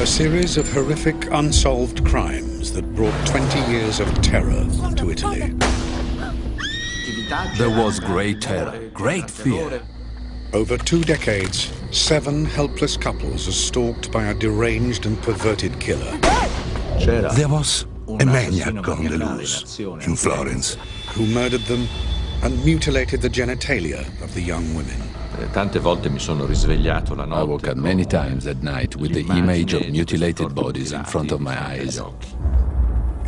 A series of horrific unsolved crimes that brought 20 years of terror to Italy. There was great terror, great fear. Over two decades, seven helpless couples are stalked by a deranged and perverted killer. There was a maniac on the loose in Florence. Who murdered them and mutilated the genitalia of the young women. Eh, tante volte mi sono risvegliato la notte. I woke up many times at night with the image of mutilated bodies in front of my eyes.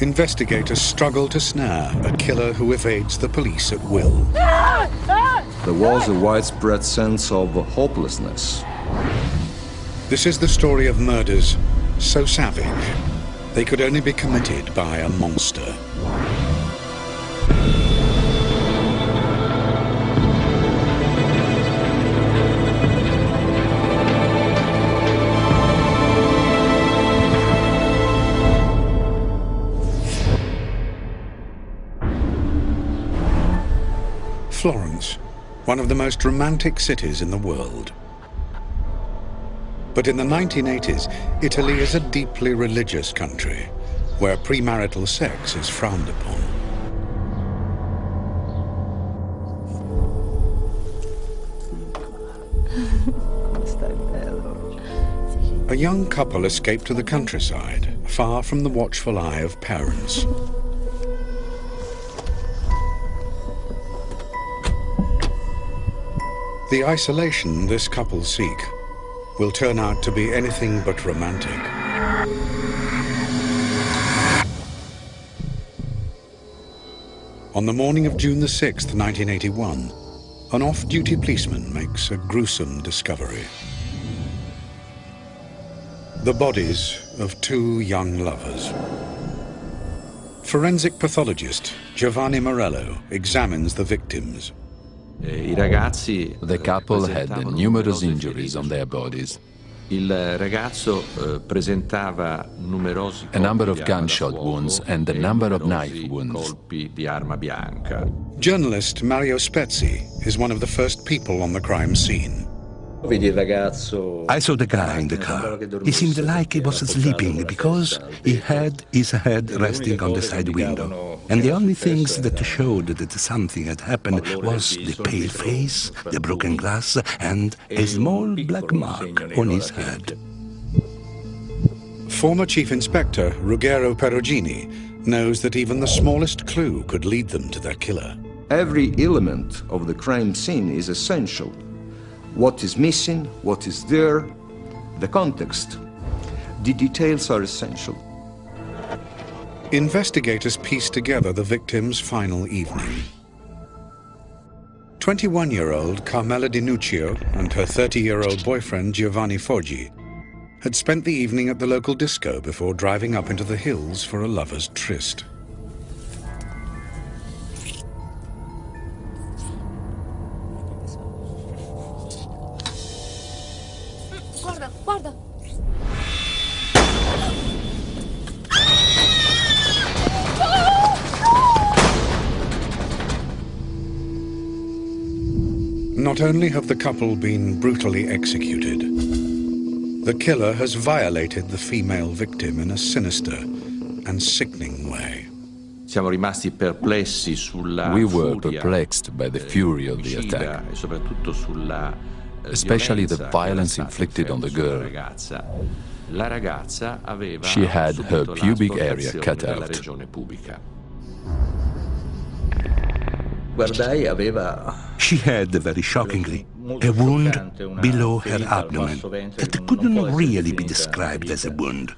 Investigators struggle to snare a killer who evades the police at will. There was a widespread sense of hopelessness. This is the story of murders so savage they could only be committed by a monster. One of the most romantic cities in the world. But in the 1980s, Italy is a deeply religious country where premarital sex is frowned upon. A young couple escape to the countryside, far from the watchful eye of parents. The isolation this couple seek will turn out to be anything but romantic. On the morning of June the 6th, 1981, an off-duty policeman makes a gruesome discovery. The bodies of two young lovers. Forensic pathologist Giovanni Morello examines the victims. Eh, I ragazzi The couple had numerous injuries on their bodies. Il ragazzo eh, presentava numerosi A number of colpi di arma da gunshot wounds and a number of knife wounds. colpi di arma bianca. Journalist Mario Spezi is one of the first people on the crime scene. I saw the guy in the car. He seemed like he was sleeping because he had his head resting on the side window. And the only things that showed that something had happened was the pale face, the broken glass, and a small black mark on his head. Former Chief Inspector Ruggero Perugini knows that even the smallest clue could lead them to their killer. Every element of the crime scene is essential. What is missing, what is there, the context. The details are essential. Investigators piece together the victim's final evening. 21-year-old Carmela De Nuccio and her 30-year-old boyfriend Giovanni Foggi had spent the evening at the local disco before driving up into the hills for a lover's tryst. Only have the couple been brutally executed, the killer has violated the female victim in a sinister and sickening way. Siamo rimasti perplessi sulla We were perplexed by the fury of the attack. e soprattutto sulla eh, Especially the violence che era stata inflicted on the inferta sulla girl. Ragazza. La ragazza aveva She had her pubic area cut out. Guardai aveva She had, very shockingly, a wound below her abdomen that couldn't really be described as a wound.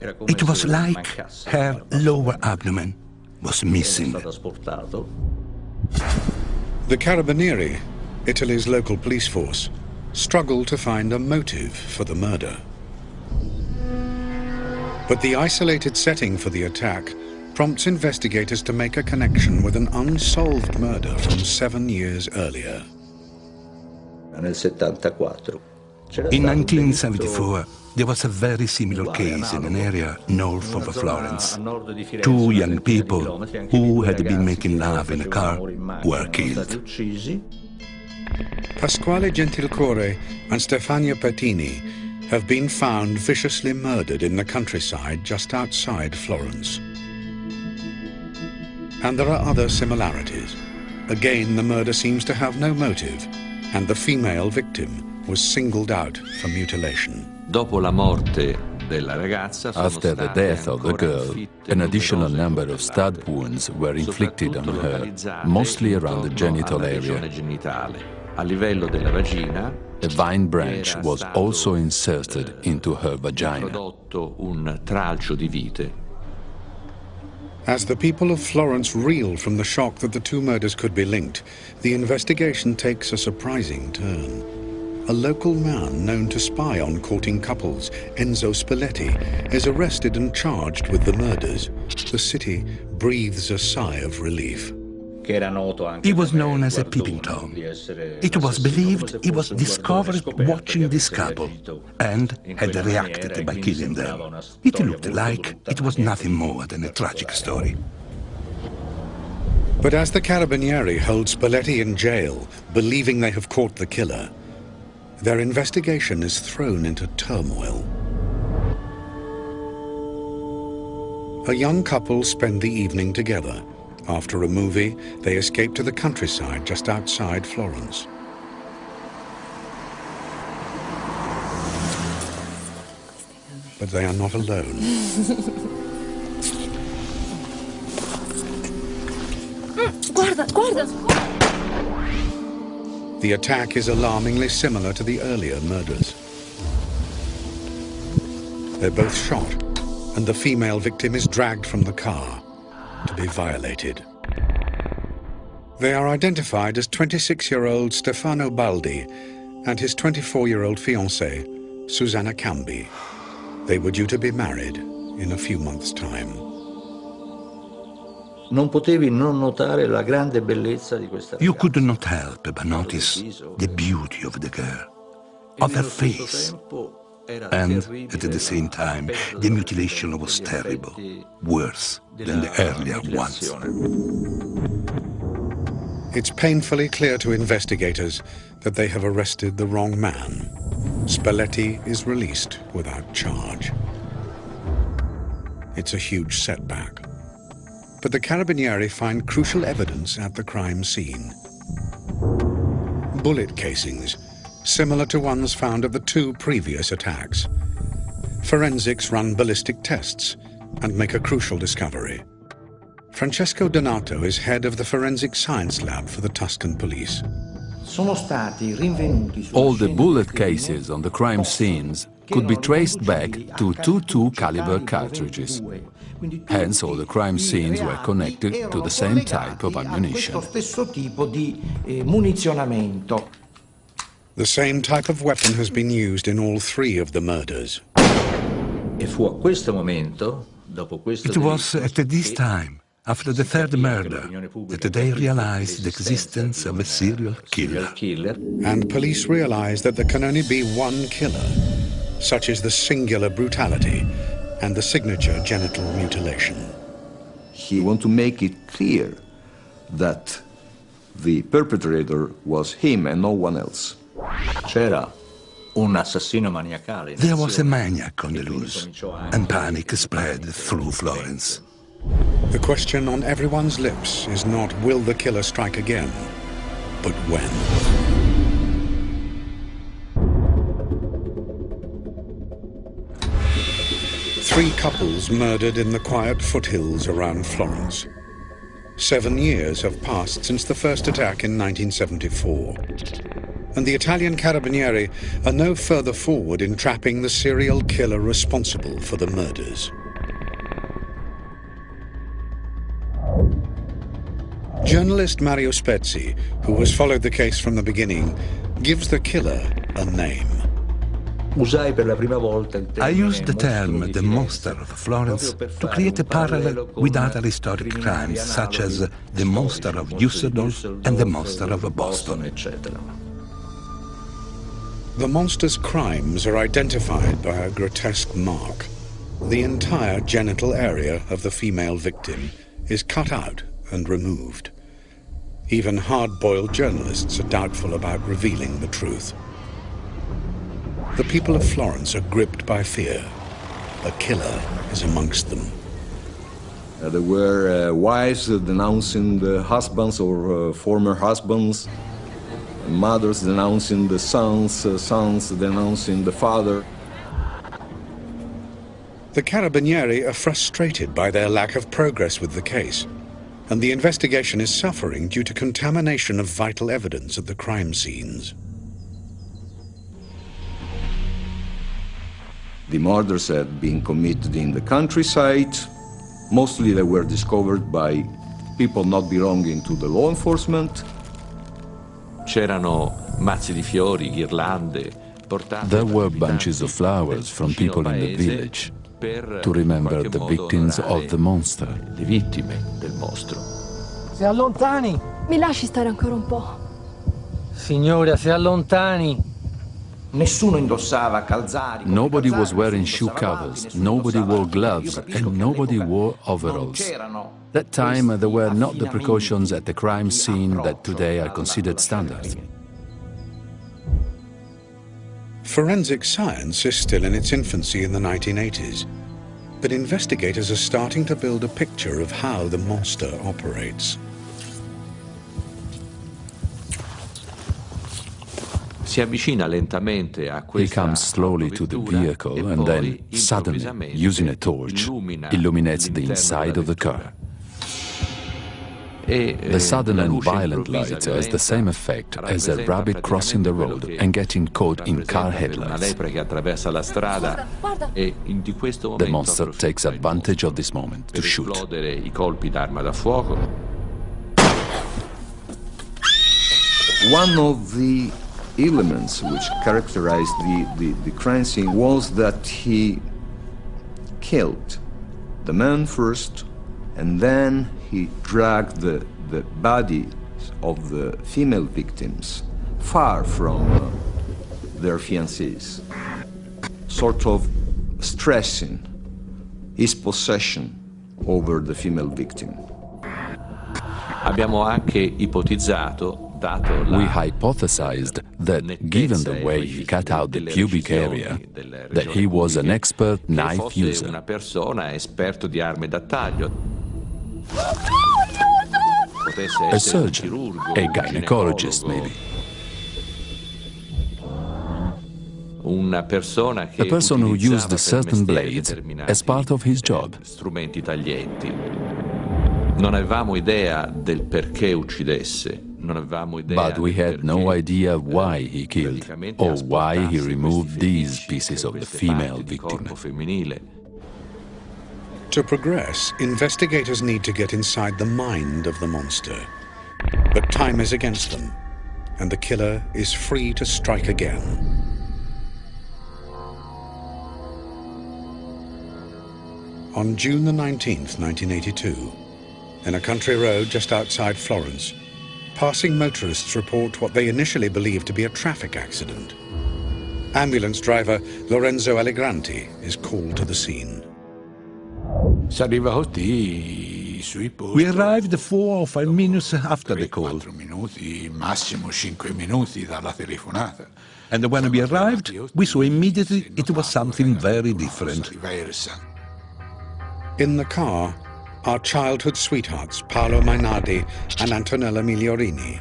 It was like her lower abdomen was missing. The Carabinieri, Italy's local police force, struggle to find a motive for the murder. But the isolated setting for the attack prompts investigators to make a connection with an unsolved murder from seven years earlier. Nel 74. C'era In 1974, there was a very similar case in an area north of Florence. a nord di Firenze, Two young people who had been making love in a car amore in macchina were killed. Pasquale Gentilcore and Stefania Pettini have been found viciously murdered in the countryside just outside Florence. And there are other similarities. Again, the murder seems to have no motive, and the female victim was singled out for mutilation. Dopo la morte after the death of the girl, an additional number of stab wounds were inflicted on her, mostly around the genital area. A vine branch was also inserted into her vagina. As the people of Florence reel from the shock that the two murders could be linked, the investigation takes a surprising turn a local man known to spy on courting couples, Enzo Spalletti, is arrested and charged with the murders. The city breathes a sigh of relief. He was known as a peeping Tom. It was believed he was discovered watching this couple and had reacted by killing them. It looked like it was nothing more than a tragic story. But as the Carabinieri hold Spalletti in jail, believing they have caught the killer, their investigation is thrown into turmoil. A young couple spend the evening together. After a movie, they escape to the countryside just outside Florence. But they are not alone. guarda, guarda! The attack is alarmingly similar to the earlier murders. They're both shot, and the female victim is dragged from the car to be violated. They are identified as 26-year-old Stefano Baldi and his 24-year-old fiancée, Susanna Cambi. They were due to be married in a few months' time. Non potevi non notare la grande bellezza di questa You could not help but notice the beauty of the girl, of her face. And at the same time, the mutilation was terrible, worse than the earlier ones. It's painfully clear to investigators that they have arrested the wrong man. Spalletti is released without charge. It's a huge setback but the Carabinieri find crucial evidence at the crime scene. Bullet casings, similar to ones found at the two previous attacks. Forensics run ballistic tests and make a crucial discovery. Francesco Donato is head of the Forensic Science Lab for the Tuscan police. All the bullet cases on the crime scenes could be traced back to 22 caliber cartridges. Hence, all the crime scenes were connected to the same type of ammunition. The same type of weapon has been used in all three of the murders. It was at this time, after the third murder, that they realized the existence of a eh, serial killer. And police realized that there can only be one killer. Such is the singular brutality and the signature genital mutilation. He wanted to make it clear that the perpetrator was him and no one else. C'era un assassino maniacale. There was a maniac on the loose, and panic spread through Florence. The question on everyone's lips is not will the killer strike again, but when. Three couples murdered in the quiet foothills around Florence. Seven years have passed since the first attack in 1974. And the Italian Carabinieri are no further forward in trapping the serial killer responsible for the murders. Journalist Mario Spezi, who has followed the case from the beginning, gives the killer a name. I used the term the monster of Florence to create a parallel with other historic crimes such as the monster of Dusseldorf and the monster of Boston. The monster's crimes are identified by a grotesque mark. The entire genital area of the female victim is cut out and removed. Even hard-boiled journalists are doubtful about revealing the truth. The people of Florence are gripped by fear. A killer is amongst them. Uh, there were uh, wives denouncing the husbands or uh, former husbands, mothers denouncing the sons, uh, sons denouncing the father. The Carabinieri are frustrated by their lack of progress with the case, and the investigation is suffering due to contamination of vital evidence at the crime scenes. The murders had been committed in the countryside. Mostly they were discovered by people not belonging to the law enforcement. C'erano mazzi di fiori, ghirlande, portate There were bunches of flowers from people in the village to remember the victims of the monster. Le vittime del mostro. Si allontani! Mi lasci stare ancora un po'? Signora, si allontani! Nobody was wearing shoe covers, nobody wore gloves, and nobody wore overalls. That time there were not the precautions at the crime scene that today are considered alla- alla standard. Forensic science is still in its infancy in the 1980s, but investigators are starting to build a picture of how the monster operates. Si avvicina lentamente a He questa comes slowly to the autovettura vehicle e and then, poi, suddenly, improvvisamente, using a torch, illumina illuminates the l'interno inside della of the car. vettura. E, eh, The sudden la and luce violent improvvisa, light has the violenta, same effect as a rappresenta rabbit crossing the praticamente road quello che and getting caught in car rappresenta Una headlights. lepre che attraversa la strada Guarda, guarda. e in di questo The momento monster approfitta takes il advantage mostro of this moment to per shoot. esplodere i colpi d'arma da fuoco. One of the elements which characterized the, the, the crime scene was that he killed the man first and then he dragged the, the bodies of the female victims far from uh, their fiancés, sort of stressing his possession over the female victim. Abbiamo anche ipotizzato, We hypothesized that, given the way he cut out the pubic area, that he was an expert che knife fosse user. una persona esperto di armi da taglio. Potesse A essere un surgeon, chirurgo, a un gynecologist ginecologo, maybe. Una persona che A person who utilizzava used per certain mestiere blades determinati, as part of his eh, job. strumenti taglienti. Non avevamo idea del perché uccidesse, non avevamo idea But we had no idea eh, why he killed or why he removed these pieces of the female victim. To progress, investigators need to get inside the mind of the monster. But time is against them, and the killer is free to strike again. On June the 19th, 1982, in a country road just outside Florence, passing motorists report what they initially believed to be a traffic accident. Ambulance driver Lorenzo Allegranti is called to the scene. We arrived four or five minutes after the call. minuti, massimo 5 minuti dalla telefonata. And when we arrived, we saw immediately it was something very different. In the car are childhood sweethearts Paolo Mainardi and Antonella Migliorini,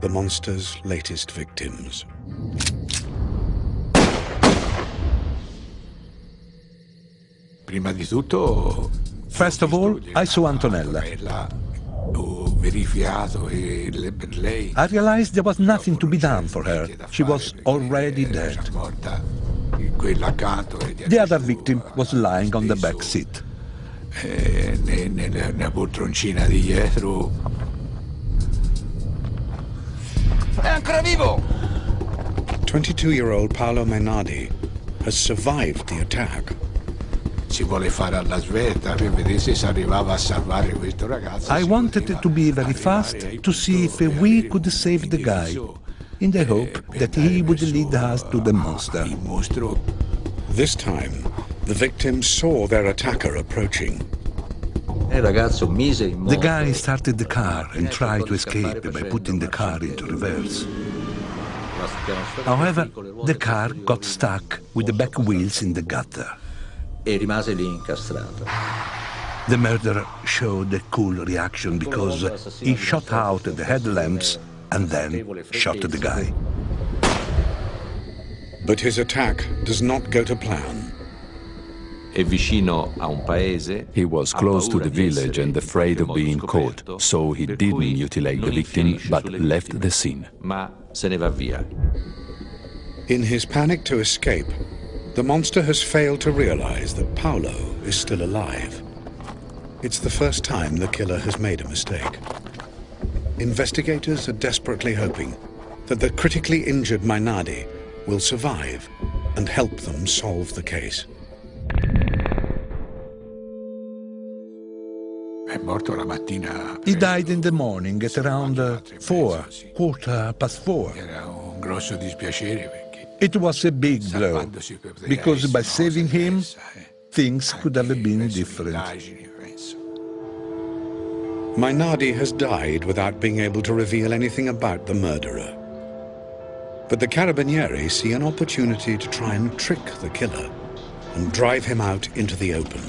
the monster's latest victims. Prima di tutto... First of all, I saw Antonella. Ho verificato e le- per lei... I realized there was nothing to be done for her. She was already dead. morta. Quella accanto... The other victim was lying on the back seat. Eh, nella, nella poltroncina di dietro 22-year-old Paolo Mainardi has survived the attack. si vuole fare alla svelta per vedere se si arrivava a salvare questo ragazzo. I wanted to be very fast to see if we could save the guy, in the eh, hope that he would lead us to the monster. This time, the victims saw their attacker approaching. Il ragazzo mise in The guy started the car and tried to escape by putting the car into reverse. However, the car got stuck with the back wheels in the gutter. E rimase lì incastrato. The murderer showed a cool reaction because he shot out the headlamps and then shot the guy. But his attack does not go to plan. He was close to the village and afraid of being caught, so he didn't mutilate the victim but left the scene. Ma se ne va via. In his panic to escape, the monster has failed to realize that Paolo is still alive. It's the first time the killer has made a mistake. Investigators are desperately hoping that the critically injured Mainardi will survive and help them solve the case. He died in the morning at around uh, four, quarter past four. It was a big blow, because by saving him, things could have been different. Mainardi has died without being able to reveal anything about the murderer. But the Carabinieri see an opportunity to try and trick the killer and drive him out into the open.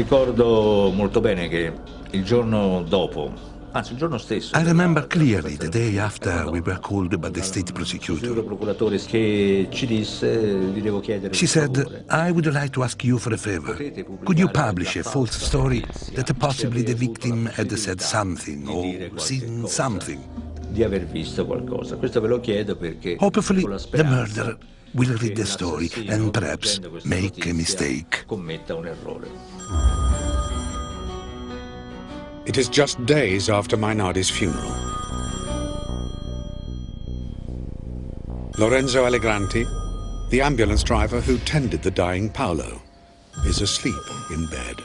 Ricordo molto bene che il giorno dopo, anzi il giorno stesso... I remember clearly the day after we were called by the state prosecutor. che ci disse, gli devo chiedere She said, I would like to ask you for a favor. Could you publish a false story that possibly the victim had said something or seen something? di aver visto qualcosa. Questo ve lo chiedo perché Hopefully the murderer will read the story and perhaps make a mistake. Commetta un errore. It is just days after Mainardi's funeral. Lorenzo Allegranti, the ambulance driver who tended the dying Paolo, is asleep in bed.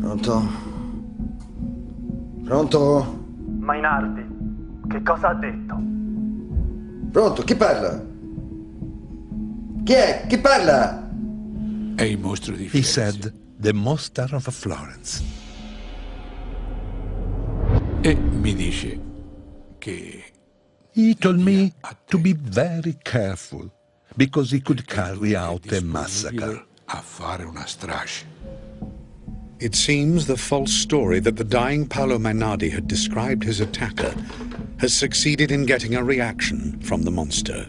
Pronto? Pronto? Mainardi, che cosa ha detto? Pronto, chi parla? Chi è? Chi parla? È il mostro di He said, the monster of Florence. E mi dice che He told me to be very careful because he could carry out a massacre. a fare una strage. It seems the false story that the dying Paolo Mainardi had described his attacker has succeeded in getting a reaction from the monster.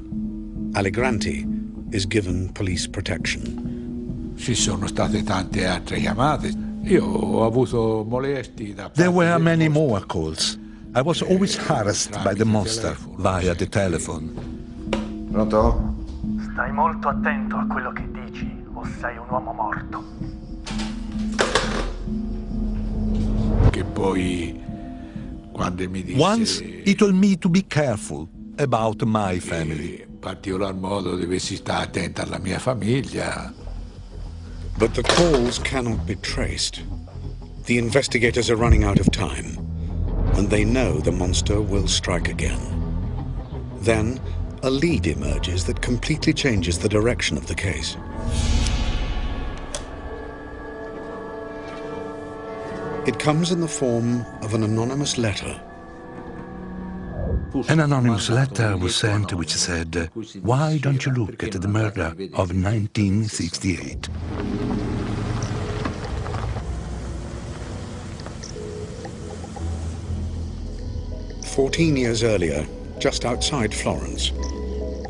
Allegranti is given police protection. Ci sono state tante altre chiamate. Io ho avuto molesti da There were many more calls. I was always eh, harassed by the monster via the telephone. Pronto? Stai molto attento a quello che dici o sei un uomo morto. Poi quando mi disse Once he told me to be careful about my family. in particolar modo dovessi stare attento alla mia famiglia. But the calls cannot be traced. The investigators are running out of time, and they know the monster will strike again. Then, a lead emerges that completely changes the direction of the case. It comes in the form of an anonymous letter. An anonymous letter was sent which said, Why don't you look at the murder of 1968? Fourteen years earlier, just outside Florence,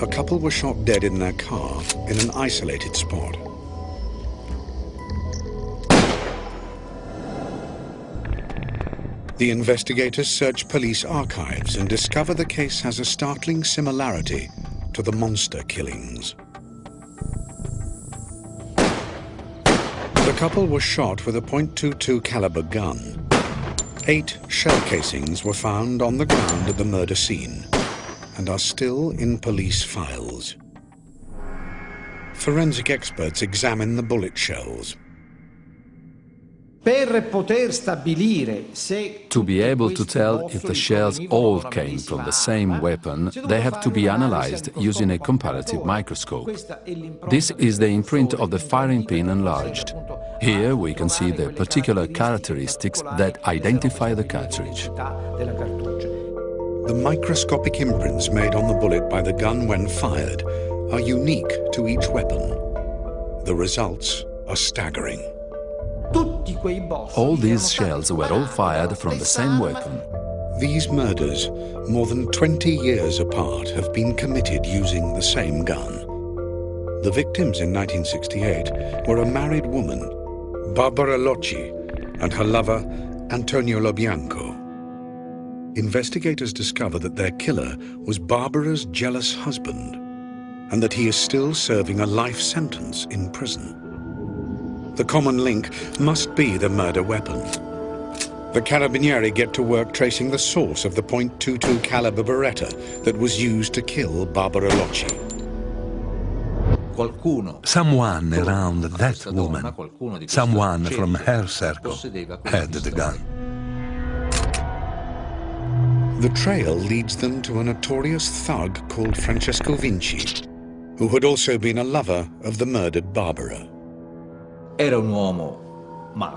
a couple were shot dead in their car in an isolated spot. The investigators search police archives and discover the case has a startling similarity to the monster killings. The couple was shot with a .22 caliber gun. Eight shell casings were found on the ground at the murder scene and are still in police files. Forensic experts examine the bullet shells. To be able to tell if the shells all came from the same weapon, they have to be analyzed using a comparative microscope. This is the imprint of the firing pin enlarged. Here we can see the particular characteristics that identify the cartridge. The microscopic imprints made on the bullet by the gun when fired are unique to each weapon. The results are staggering. All these shells were all fired from the same weapon. These murders, more than 20 years apart, have been committed using the same gun. The victims in 1968 were a married woman, Barbara Locci, and her lover, Antonio Lo Bianco. Investigators discover that their killer was Barbara's jealous husband, and that he is still serving a life sentence in prison. The common link must be the murder weapon. The Carabinieri get to work tracing the source of the .22 caliber Beretta that was used to kill Barbara Locci. Someone around that woman, someone from her circle, had the gun. The trail leads them to a notorious thug called Francesco Vinci, who had also been a lover of the murdered Barbara. Era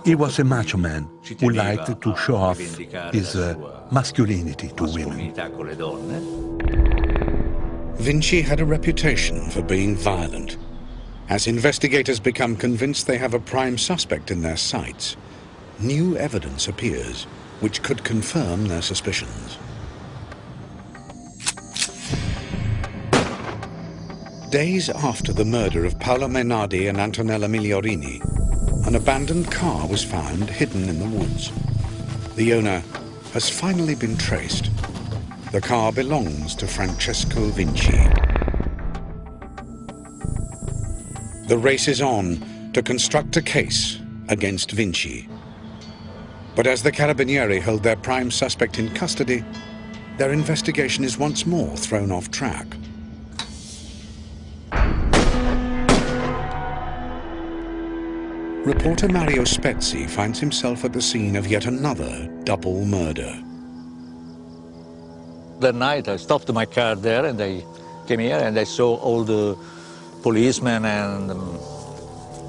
he was a macho man who liked to show off his uh, masculinity to women. Vinci had a reputation for being violent. As investigators become convinced they have a prime suspect in their sights, new evidence appears which could confirm their suspicions. Days after the murder of Paolo Mainardi and Antonella Migliorini, an abandoned car was found hidden in the woods. The owner has finally been traced. The car belongs to Francesco Vinci. The race is on to construct a case against Vinci. But as the Carabinieri hold their prime suspect in custody, their investigation is once more thrown off track. Reporter Mario Spezi finds himself at the scene of yet another double murder. That night I stopped my car there and I came here and I saw all the policemen and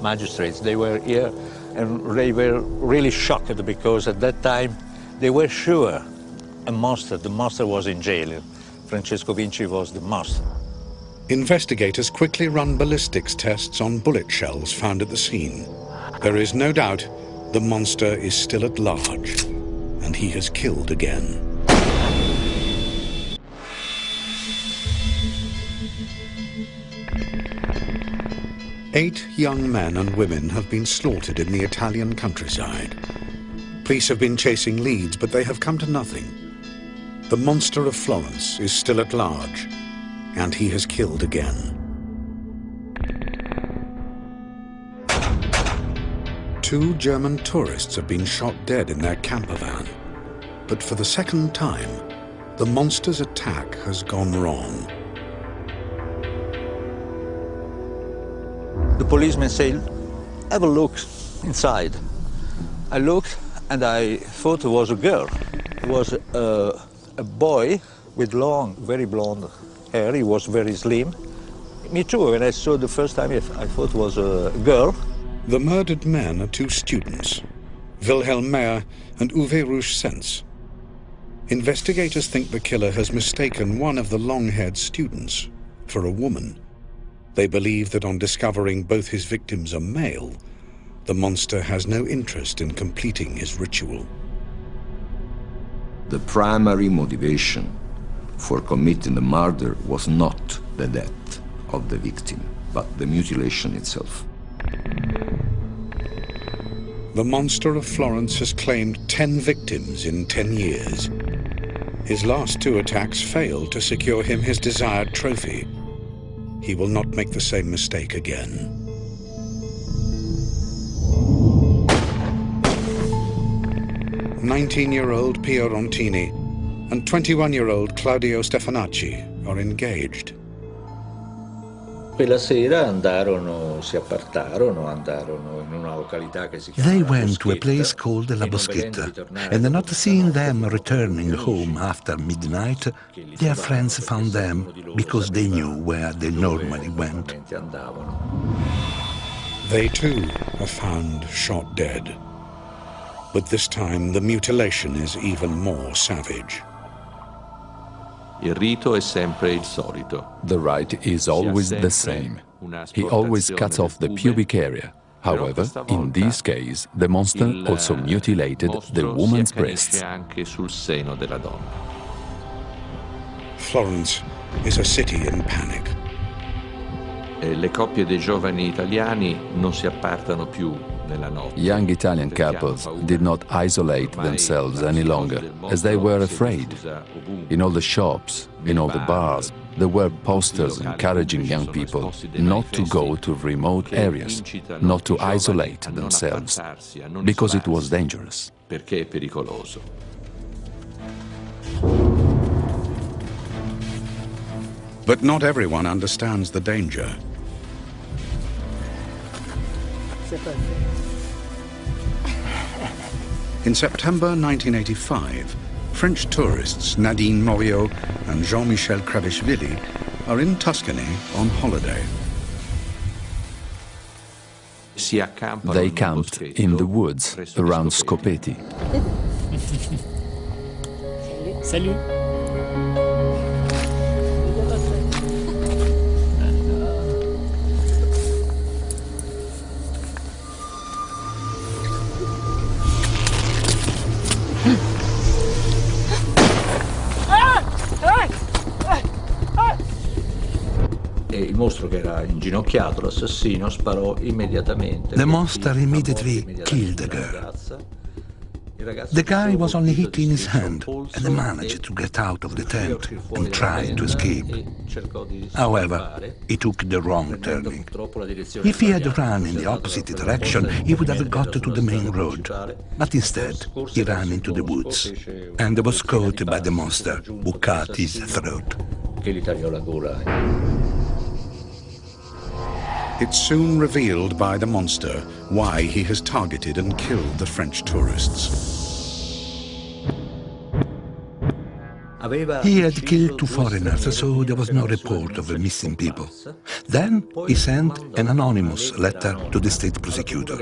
magistrates. They were here and they were really shocked because at that time they were sure a monster, the monster was in jail. Francesco Vinci was the monster. Investigators quickly run ballistics tests on bullet shells found at the scene. There is no doubt the monster is still at large, and he has killed again. Eight young men and women have been slaughtered in the Italian countryside. Police have been chasing leads, but they have come to nothing. The monster of Florence is still at large, and he has killed again. Two German tourists have been shot dead in their camper van. But for the second time, the monster's attack has gone wrong. The policeman said, have a look inside. I looked and I thought it was a girl. It was a, a boy with long, very blonde hair. He was very slim. Me too, when I saw the first time, I thought it was a girl. The murdered men are two students, Wilhelm Meyer and Uwe Rouge Sens. Investigators think the killer has mistaken one of the long-haired students for a woman. They believe that on discovering both his victims are male, the monster has no interest in completing his ritual. The primary motivation for committing the murder was not the death of the victim, but the mutilation itself. The monster of Florence has claimed 10 victims in 10 years. His last two attacks failed to secure him his desired trophy. He will not make the same mistake again. Nineteen-year-old Pio Rontini and 21-year-old Claudio Stefanacci are engaged. They went to a place called La e non Boschetta, and not seeing them returning home after midnight, their friends found them because they knew where they normally went. They too are found shot dead. But this time the mutilation is even more savage. Il rito è sempre il solito. The rite is always the same. He always cuts off the pubic area. However, in this case, the monster also eh, mutilated the woman's breasts. anche sul seno della donna. Florence is a city in panic. E le coppie dei giovani italiani non si appartano più nella notte. Young Italian couples did not isolate themselves any longer, as they were afraid. In all the shops, in all the bars, there were posters encouraging young people not to go to remote areas, not to isolate themselves, because it was dangerous. Perché è pericoloso. But not everyone understands the danger. In September 1985, French tourists Nadine Mauriot and Jean-Michel Kraveichvili are in Tuscany on holiday. They camped in the woods around Scopeti. Scopeti. Salut. Inginocchiato, l'assassino, sparò immediatamente. The monster immediately killed the girl. The guy was only hit in his hand and managed to get out of the tent and tried to escape. However, he took the wrong turning. If he had run in the opposite direction, he would have got to the main road. But instead, he ran into the woods and was caught by the monster, who cut his throat. It's soon revealed by the monster why he has targeted and killed the French tourists. He had killed two foreigners, so there was no report of missing people. Then he sent an anonymous letter to the state prosecutor.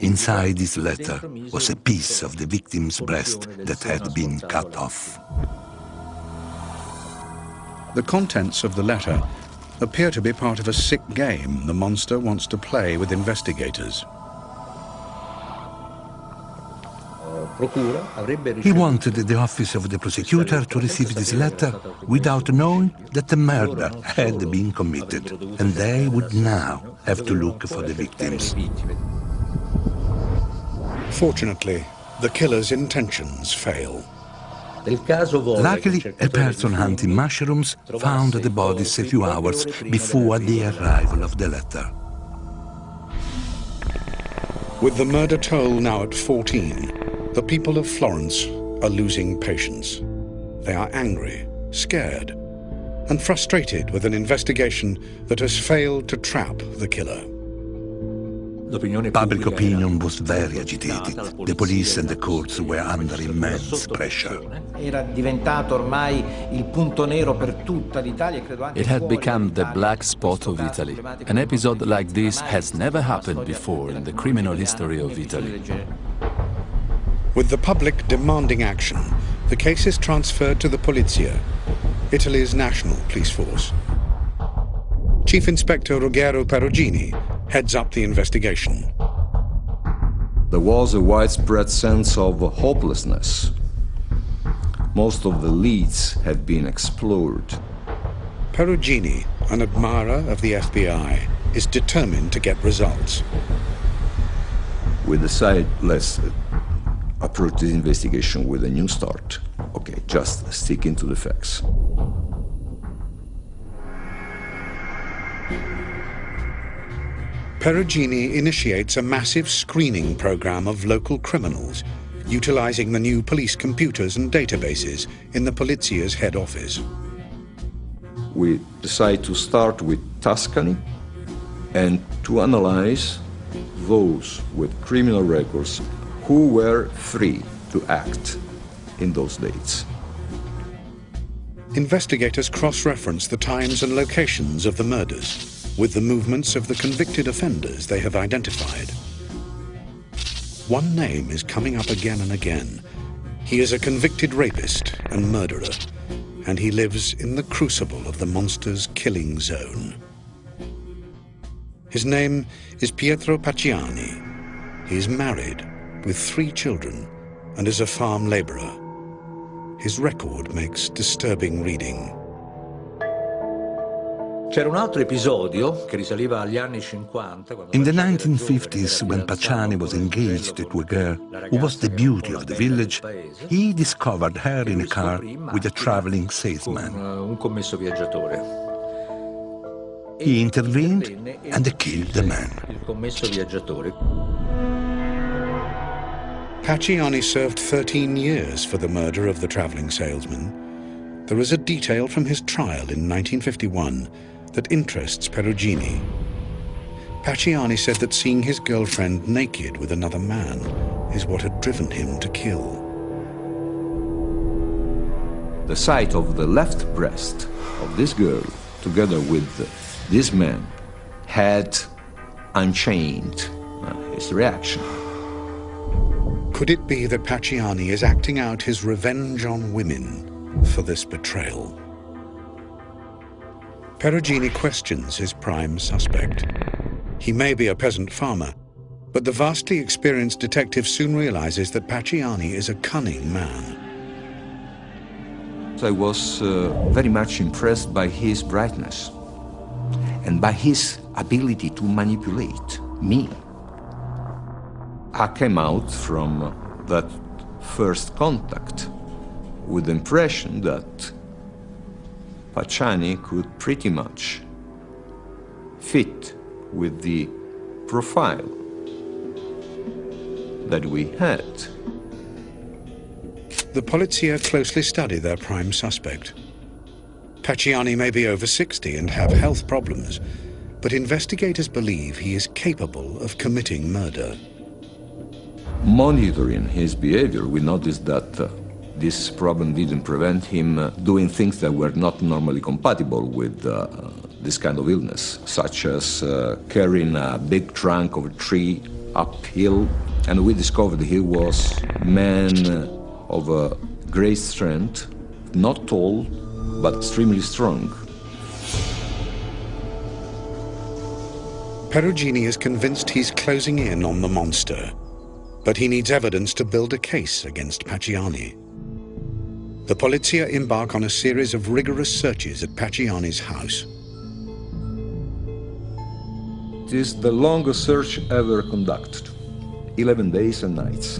Inside this letter was a piece of the victim's breast that had been cut off. The contents of the letter appear to be part of a sick game the monster wants to play with investigators. He wanted the office of the prosecutor to receive this letter without knowing that the murder had been committed, and they would now have to look for the victims. Fortunately, the killer's intentions fail. Luckily, a person hunting mushrooms found the bodies a few hours before the arrival of the letter. With the murder toll now at 14, the people of Florence are losing patience. They are angry, scared, and frustrated with an investigation that has failed to trap the killer. Public opinion was very agitated. The police and the courts were under immense pressure. Era diventato ormai il punto nero per tutta l'Italia e credo anche It had become the black spot of Italy. An episode like this has never happened before in the criminal history of Italy. With the public demanding action, the case is transferred to the Polizia, Italy's national police force. Chief Inspector Ruggero Perugini heads up the investigation. There was a widespread sense of hopelessness. Most of the leads had been explored. Perugini, an admirer of the FBI, is determined to get results. We decide let's uh, approach this investigation with a new start. Okay, just sticking to the facts. Perugini initiates a massive screening program of local criminals, utilizing the new police computers and databases in the Polizia's head office. we decide to start with Tuscany and to analyze those with criminal records who were free to act in those dates. Investigators cross-reference the times and locations of the murders with the movements of the convicted offenders they have identified. One name is coming up again and again. He is a convicted rapist and murderer, and he lives in the crucible of the monster's killing zone. His name is Pietro Pacciani. He is married with three children and is a farm laborer. His record makes disturbing reading. In the 1950s, when Pacciani was engaged to a girl who was the beauty of the village, he discovered her in a car with a traveling salesman. Un commesso viaggiatore. He intervened and killed the man. Il. Pacciani served 13 years for the murder of the traveling salesman. There is a detail from his trial in 1951 that interests Perugini. Pacciani said that seeing his girlfriend naked with another man is what had driven him to kill. The sight of the left breast of this girl, together with this man, had unchained uh, his reaction. Could it be that Pacciani is acting out his revenge on women for this betrayal? Perugini questions his prime suspect. He may be a peasant farmer, but the vastly experienced detective soon realizes that Pacciani is a cunning man. I was uh, very much impressed by his brightness and by his ability to manipulate me. I came out from that first contact with the impression that Pacciani could pretty much fit with the profile that we had. The Polizia closely study their prime suspect. Pacciani may be over 60 and have health problems, but investigators believe he is capable of committing murder. Monitoring his behavior, we noticed that uh, this problem didn't prevent him uh, doing things that were not normally compatible with uh, this kind of illness, such as uh, carrying a big trunk of a tree uphill. And we discovered he was a man of a great strength, not tall, but extremely strong. Perugini is convinced he's closing in on the monster, but he needs evidence to build a case against Pacciani. The Polizia embark on a series of rigorous searches at Pacciani's house. It is the longest search ever conducted 11 days and nights,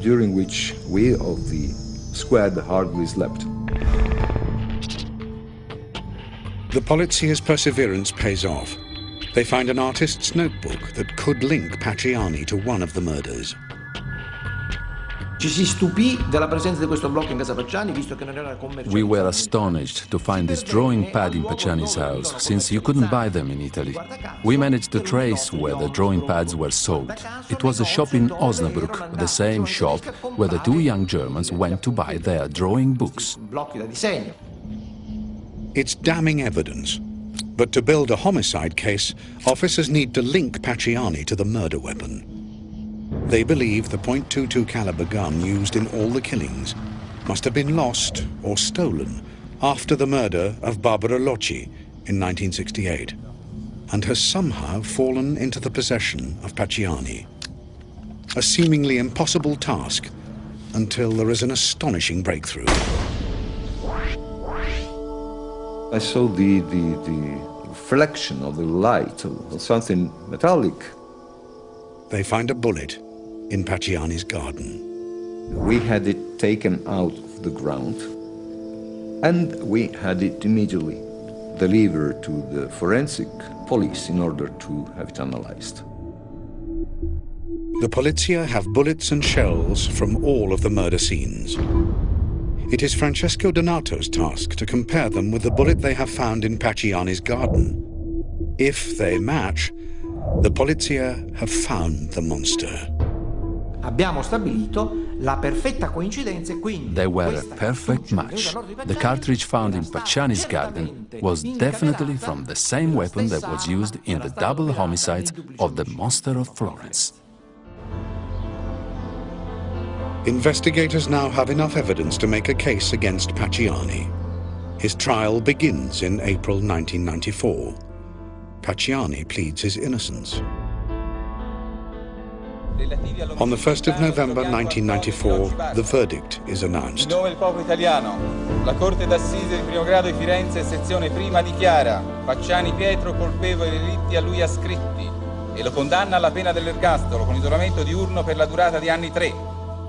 during which we of the squad hardly slept. The Polizia's perseverance pays off. They find an artist's notebook that could link Pacciani to one of the murders. We were astonished to find this drawing pad in Pacciani's house, since you couldn't buy them in Italy. We managed to trace where the drawing pads were sold. It was a shop in Osnabrück, the same shop where the two young Germans went to buy their drawing books. Blocchi da disegno. It's damning evidence. But to build a homicide case, officers need to link Pacciani to the murder weapon. They believe the .22 caliber gun used in all the killings must have been lost or stolen after the murder of Barbara Locci in 1968 and has somehow fallen into the possession of Pacciani. A seemingly impossible task until there is an astonishing breakthrough. I saw the, the, the reflection of the light of something metallic. They find a bullet in Pacciani's garden. We had it taken out of the ground and we had it immediately delivered to the forensic police in order to have it analyzed. The Polizia have bullets and shells from all of the murder scenes. It is Francesco Donato's task to compare them with the bullet they have found in Pacciani's garden. If they match, the Polizia have found the monster. Abbiamo stabilito la perfetta coincidenza e quindi They were a perfect match. The cartridge found in Pacciani's garden was definitely from the same weapon that was used in the double homicides of the Monster of Florence. Investigators now have enough evidence to make a case against Pacciani. His trial begins in April 1994. Pacciani pleads his innocence. On the 1st of November 1994, the verdict is announced. Di nome il popolo italiano, la Corte d'Assise di primo grado di Firenze, sezione prima dichiara Pacciani Pietro colpevole delitti a lui ascritti e lo condanna alla pena dell'ergastolo con isolamento diurno per la durata di anni tre.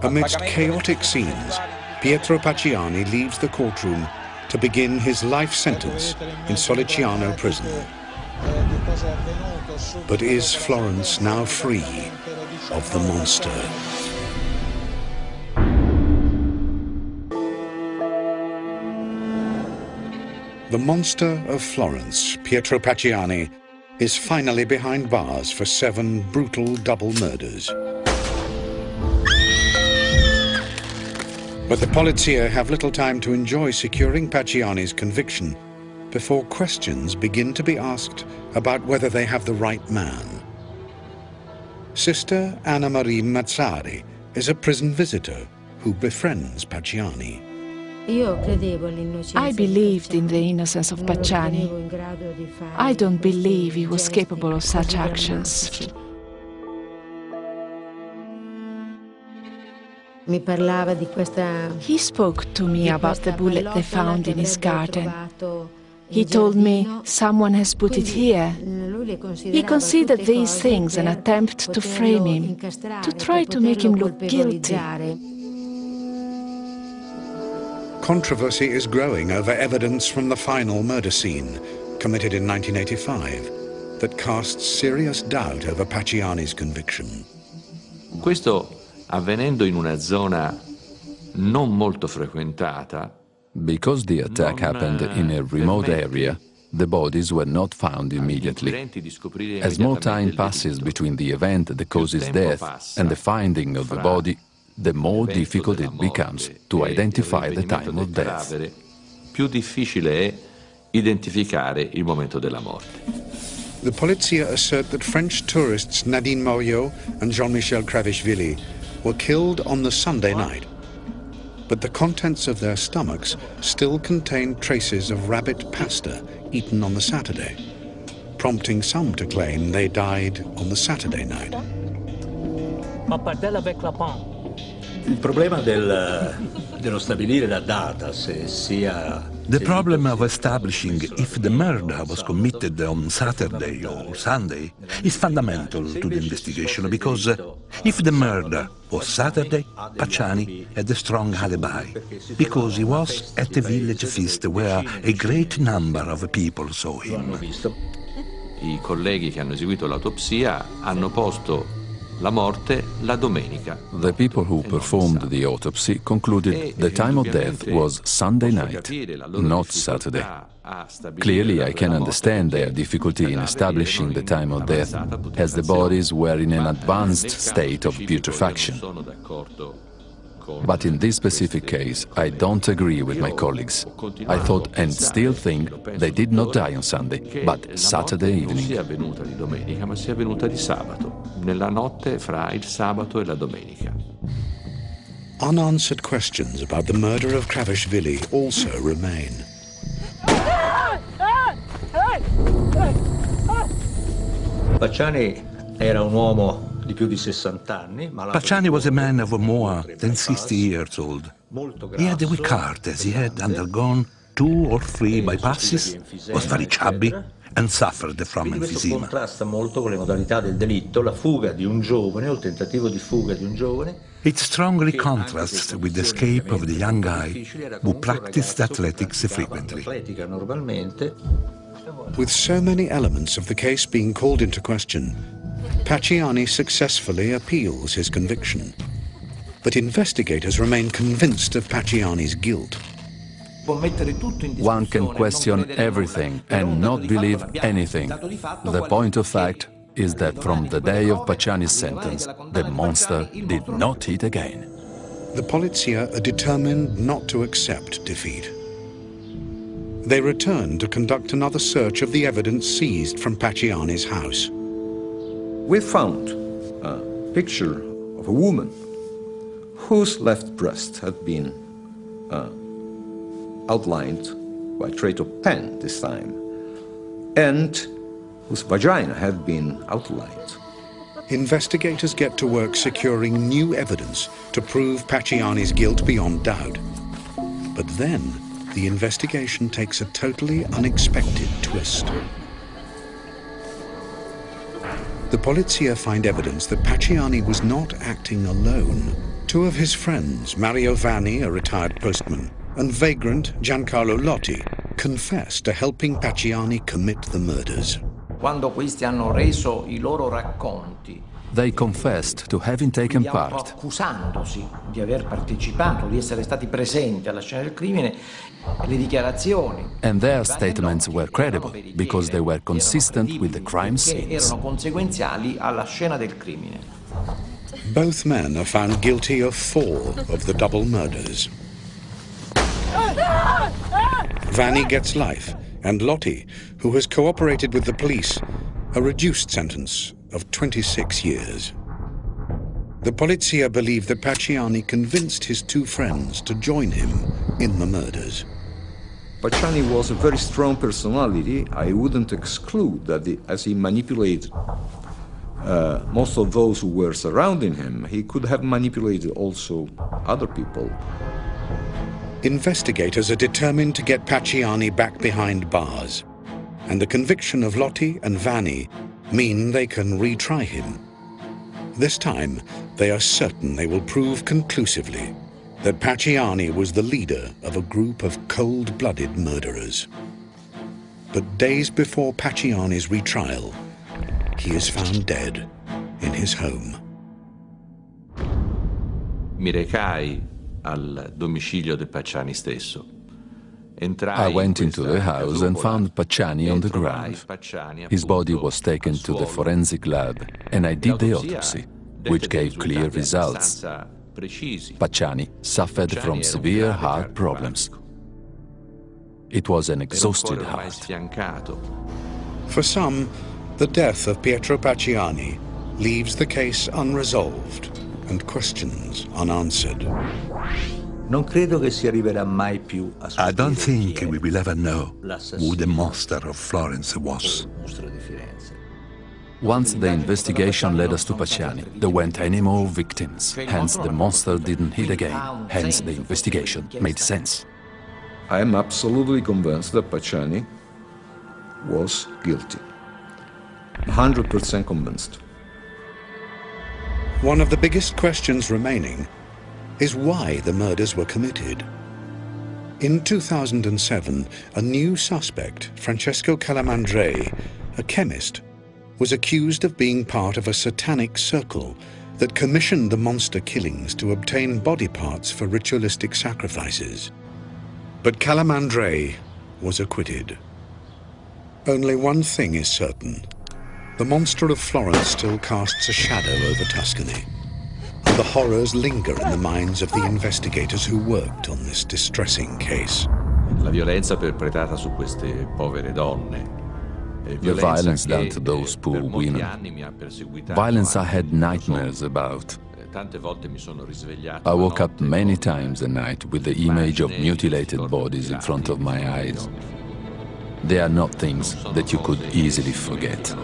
Amidst chaotic scenes, Pietro Pacciani leaves the courtroom to begin his life sentence in Sollicciano prison. But is Florence now free of the monster? The monster of Florence, Pietro Pacciani, is finally behind bars for seven brutal double murders. But the Polizia have little time to enjoy securing Pacciani's conviction before questions begin to be asked about whether they have the right man. Sister Anna Marie Mazzari is a prison visitor who befriends Pacciani. I believed in the innocence of Pacciani. I don't believe he was capable of such actions. He spoke to me about the bullet they found in his garden. He told me someone has put it here. He considered these things an attempt to frame him, to try to make him look guilty. Controversy is growing over evidence from the final murder scene, committed in 1985, that casts serious doubt over Pacciani's conviction. Questo avvenendo in una zona non molto frequentata. Because the attack happened in a remote area, the bodies were not found immediately. As more time passes between the event that causes death and the finding of the body, the more difficult it becomes to identify the time of death. Più difficile è identificare il momento della morte. The Polizia assert that French tourists Nadine Mauriot and Jean-Michel Kraveichvili were killed on the Sunday night. But the contents of their stomachs still contained traces of rabbit pasta eaten on the Saturday, prompting some to claim they died on the Saturday night. Ma Pardella avec lapin. Il problema del, eh, dello stabilire la data, se sia The problem of establishing if the murder was committed on Saturday or Sunday is fundamental to the investigation because uh, if the murder was Saturday, Pacciani had a strong alibi because he was at a village feast where a great number of people saw him. I colleghi che hanno eseguito l'autopsia hanno posto la morte la domenica. The people who performed the autopsy concluded the time of death was Sunday night, not Saturday. Clearly, I can understand their difficulty in establishing the time of death, as the bodies were in an advanced state of putrefaction. But in this specific case, I don't agree with my colleagues. I thought and still think they did not die on Sunday, but Saturday Non evening. sia avvenuta di domenica, ma sia avvenuta di sabato, nella notte fra il sabato e la domenica. Unanswered questions about the murder of Kraveichvili also remain. Pacciani era un uomo di più di 60 anni, malato Pacciani was a man of more than 60 years old. He had a weak heart as he had undergone two or three bypasses, was very chubby, and suffered from Quindi emphysema. contrasta molto con le modalità del delitto, la fuga di un giovane o il tentativo di fuga di un giovane It strongly contrasts with the escape of the young guy who practiced athletics frequently. With so many elements of the case being called into question, Pacciani successfully appeals his conviction. but investigators remain convinced of Pacciani's guilt. One can question everything and not believe anything. The point of fact is that from the day of Pacciani's sentence, the monster did not eat again. The Polizia are determined not to accept defeat. They return to conduct another search of the evidence seized from Pacciani's house. We found a picture of a woman whose left breast had been uh, outlined by trait of pen this time, and whose vagina had been outlined. Investigators get to work securing new evidence to prove Pacciani's guilt beyond doubt. But then, the investigation takes a totally unexpected twist. The Polizia find evidence that Pacciani was not acting alone. Two of his friends, Mario Vanni, a retired postman, and vagrant Giancarlo Lotti, confess to helping Pacciani commit the murders. Quando questi hanno reso i loro racconti, they confessed to having taken part. accusandosi di aver partecipato, di essere stati presenti alla scena del crimine, le dichiarazioni. And their statements were credible because they were consistent with the crime scenes. Erano conseguenziali alla scena del crimine. Both men are found guilty of four of the double murders. Vanni gets life, and Lotti, who has cooperated with the police, a reduced sentence of 26 years. The Polizia believe that Pacciani convinced his two friends to join him in the murders. Pacciani was a very strong personality. I wouldn't exclude that the, as he manipulated uh, most of those who were surrounding him, he could have manipulated also other people. Investigators are determined to get Pacciani back behind bars, and the conviction of Lotti and Vanni mean they can retry him. This time, they are certain they will prove conclusively that Pacciani was the leader of a group of cold-blooded murderers. But days before Pacciani's retrial, he is found dead in his home. Mi recai al domicilio del Pacciani stesso. I went into the house and found Pacciani on the ground. His body was taken to the forensic lab and I did the autopsy, which gave clear results. Pacciani suffered from severe heart problems. It was an exhausted heart. For some, the death of Pietro Pacciani leaves the case unresolved and questions unanswered. I don't think we will ever know who the monster of Florence was. Once the investigation led us to Pacciani, there weren't any more victims. Hence, the monster didn't hit again. Hence, the investigation made sense. I am absolutely convinced that Pacciani was guilty. 100% convinced. One of the biggest questions remaining is why the murders were committed. In 2007, a new suspect, Francesco Calamandrei, a chemist, was accused of being part of a satanic circle that commissioned the monster killings to obtain body parts for ritualistic sacrifices. But Calamandrei was acquitted. Only one thing is certain. The monster of Florence still casts a shadow over Tuscany. And the horrors linger in the minds of the investigators who worked on this distressing case. La violenza perpetrata su queste povere donne the violence done to those poor women. Violence I had nightmares about. I woke up many times a night with the image of mutilated bodies in front of my eyes. They are not things that you could easily forget.